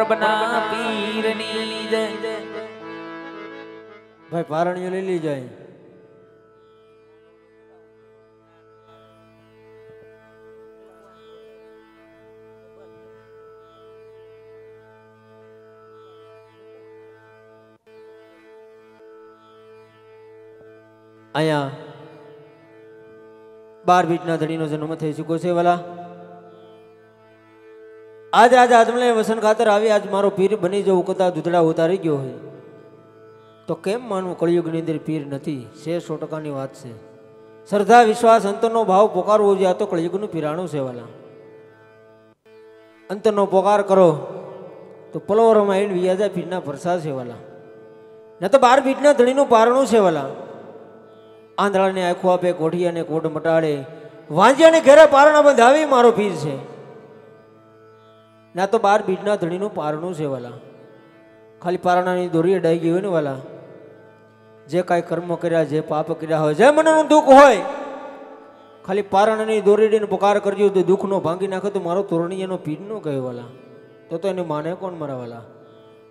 પરબના પીરની જય ભાઈ, પારણીઓ લઈ જાય. અહીંયા બાર બીજના ધણીનો જન્મ થઈ ચૂક્યો છે, વાલા. આજ આજે આજમલે વસન ખાતર આવી, આજ મારો પીર બની જવું કદાચ દૂધડા ઉતારી ગયો હોય. તો કેમ માનવું કળિયુગની અંદર પીર નથી? છે સો ટકાની વાત છે. શ્રદ્ધા, વિશ્વાસ અંતરનો ભાવ પોકારવો જોઈએ, આ તો કળિયુગનું પીરાણું છે વાલા. અંતરનો પોકાર કરો, તો પલોવરમાં આવીને વિયાજા પીરના પ્રસાદ છે વાલા. ન તો બાર ફીટના ધણીનું પારણું છે વાલા. આંધળાને આખો આપે કોઠી અને કોટ મટાડે, વાંજિયાને ઘેરે પારણા બંધાવી મારો પીર છે. ના તો બાર બીટના ધણીનું પારણું છે વાલા. ખાલી પારણાની દોરી અડાઈ ગઈ હોય ને વાલા. જે કાંઈ કર્મ કર્યા, જે પાપ કર્યા હોય, જે મનનું દુઃખ હોય, ખાલી પારણની દોરીડીને પુકાર કરજો, તો દુઃખનો ભાંગી નાખે તો મારો તોરણી એનો પીર નો કહે વાલા. તો તો એને માને કોણ મારા વાલા?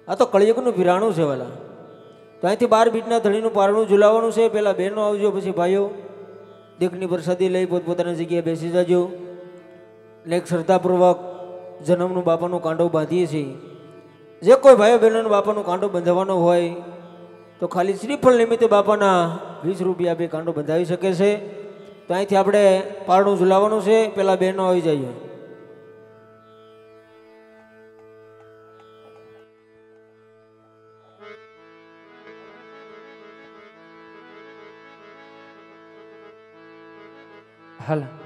આ તો કળિયુગનું વિરાણું છે વાલા. તો અહીંથી બાર બીટના ધણીનું પારણું ઝુલાવવાનું છે. પહેલાં બહેનો આવજો, પછી ભાઈઓ. દીકની પ્રસાદી લઈ પોતપોતાની જગ્યાએ બેસી જજો. ને એક શ્રદ્ધાપૂર્વક જન્મનું બાપાનું કાંડો બાંધીએ છીએ. જે કોઈ ભાઈઓ બહેનોનું બાપાનું કાંડો બંધાવવાનો હોય, તો ખાલી શ્રીફળ નિમિત્તે બાપાના વીસ રૂપિયા બે કાંડો બંધાવી શકે છે. તો અહીંથી આપણે પારણું ઝુલાવવાનું છે પહેલાં બહેનો આવી જઈએ. હાલ.